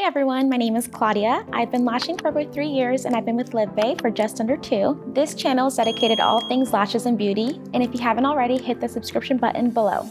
Hey everyone, my name is Claudia. I've been lashing for over three years and I've been with LivBay for just under two. This channel is dedicated to all things lashes and beauty, and if you haven't already, hit the subscription button below.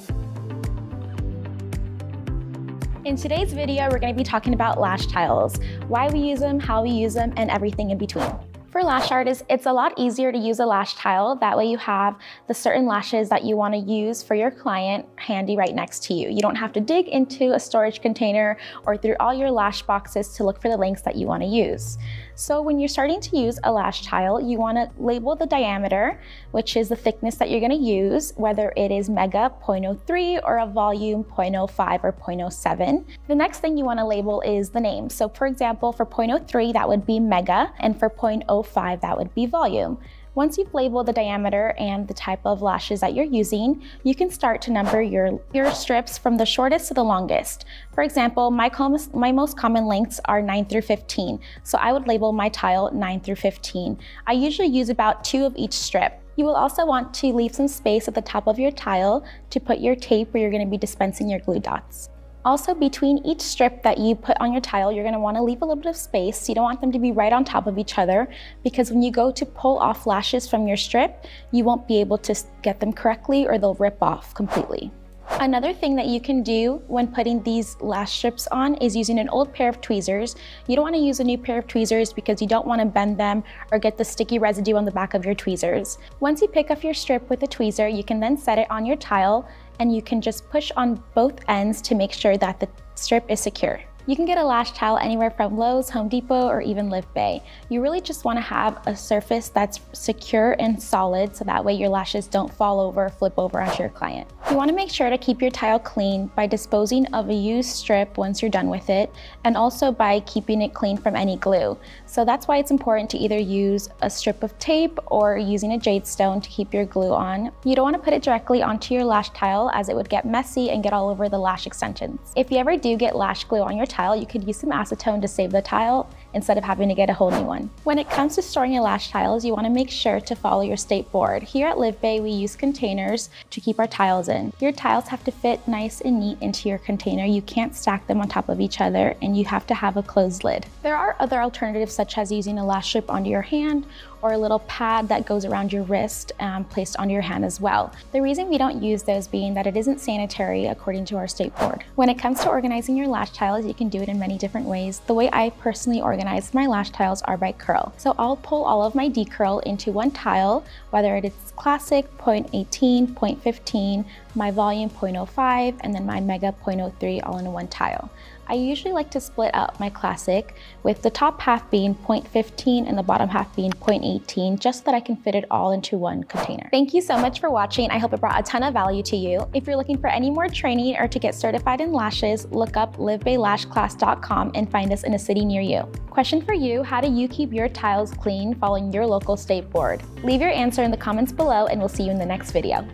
In today's video, we're going to be talking about lash tiles, why we use them, how we use them, and everything in between. For lash artists, it's a lot easier to use a lash tile. That way you have the certain lashes that you want to use for your client handy right next to you. You don't have to dig into a storage container or through all your lash boxes to look for the links that you want to use. So when you're starting to use a lash tile, you want to label the diameter, which is the thickness that you're going to use, whether it is mega 0.03 or a volume 0.05 or 0.07. The next thing you want to label is the name. So for example, for 0.03, that would be mega, and for 0.05, that would be volume. Once you've labeled the diameter and the type of lashes that you're using, you can start to number your, your strips from the shortest to the longest. For example, my, my most common lengths are 9 through 15, so I would label my tile 9 through 15. I usually use about two of each strip. You will also want to leave some space at the top of your tile to put your tape where you're going to be dispensing your glue dots. Also, between each strip that you put on your tile, you're gonna wanna leave a little bit of space. You don't want them to be right on top of each other because when you go to pull off lashes from your strip, you won't be able to get them correctly or they'll rip off completely. Another thing that you can do when putting these lash strips on is using an old pair of tweezers. You don't want to use a new pair of tweezers because you don't want to bend them or get the sticky residue on the back of your tweezers. Once you pick up your strip with a tweezer, you can then set it on your tile and you can just push on both ends to make sure that the strip is secure. You can get a lash tile anywhere from Lowe's, Home Depot, or even LivBay. You really just wanna have a surface that's secure and solid so that way your lashes don't fall over flip over onto your client. You wanna make sure to keep your tile clean by disposing of a used strip once you're done with it, and also by keeping it clean from any glue. So that's why it's important to either use a strip of tape or using a jade stone to keep your glue on. You don't wanna put it directly onto your lash tile as it would get messy and get all over the lash extensions. If you ever do get lash glue on your tile, you could use some acetone to save the tile instead of having to get a whole new one. When it comes to storing your lash tiles, you want to make sure to follow your state board. Here at LivBay, we use containers to keep our tiles in. Your tiles have to fit nice and neat into your container. You can't stack them on top of each other and you have to have a closed lid. There are other alternatives such as using a lash strip onto your hand or a little pad that goes around your wrist um, placed on your hand as well. The reason we don't use those being that it isn't sanitary according to our state board. When it comes to organizing your lash tiles, you can do it in many different ways. The way I personally organize my lash tiles are by curl. So I'll pull all of my D curl into one tile, whether it is classic 0.18, 0.15, my volume 0.05, and then my mega 0.03 all in one tile. I usually like to split up my classic with the top half being 0.15 and the bottom half being 0.18 just so that I can fit it all into one container. Thank you so much for watching. I hope it brought a ton of value to you. If you're looking for any more training or to get certified in lashes, look up livbaylashclass.com and find us in a city near you. Question for you, how do you keep your tiles clean following your local state board? Leave your answer in the comments below and we'll see you in the next video.